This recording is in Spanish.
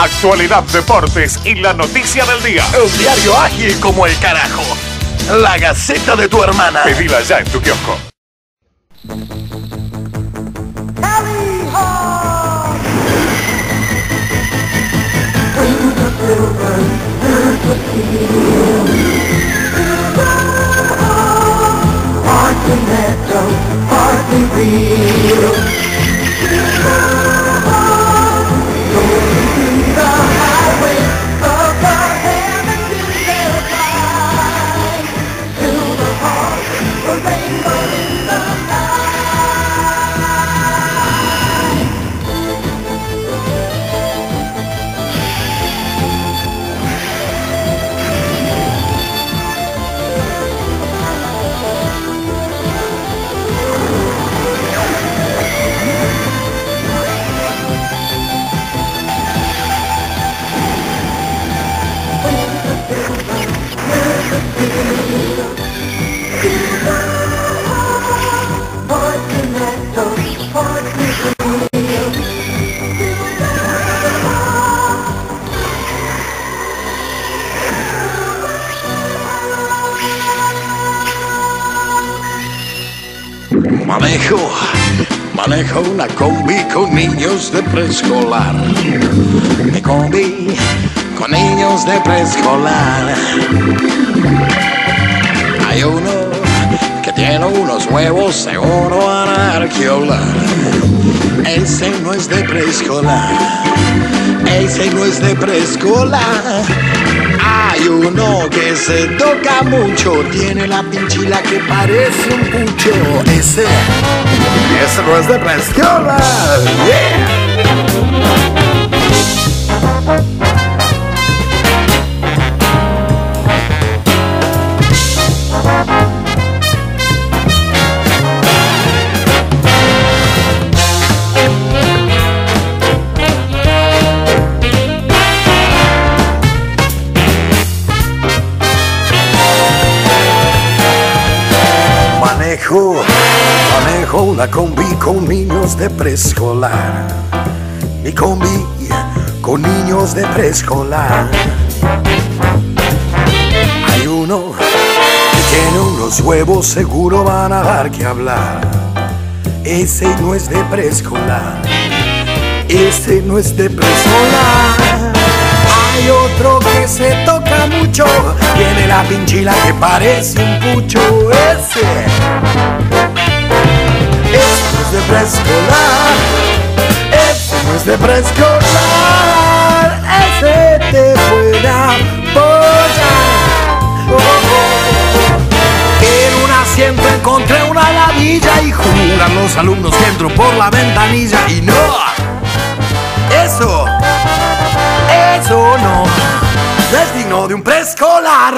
Actualidad, deportes y la noticia del día. Un diario ágil como el carajo. La Gaceta de tu hermana. Pedila ya en tu kiosco. Manejo, manejo una combi con niños de preescolar. Mi combi con niños de preescolar. Huevos, seguro van a dar que hablar. Ese no es de preescolar. Ese no es de preescolar. Hay uno que se toca mucho, tiene la pinchila que parece un pucho. Ese, ese no es de preescolar. Yeah. Manejo, manejo una combi con niños de preescolar. Mi combi con niños de preescolar. Hay uno que tiene unos huevos, seguro van a dar que hablar. Ese no es de preescolar. Ese no es de preescolar. Hay otro que se toca mucho, tiene la pinchila que parece un pucho. Ese, ese no es de preescolar. Ese no es de preescolar. Ese te puede apoyar. En un asiento encontré una ladilla y juran los alumnos que entro por la ventanilla y no. Eso, eso no es de un preescolar.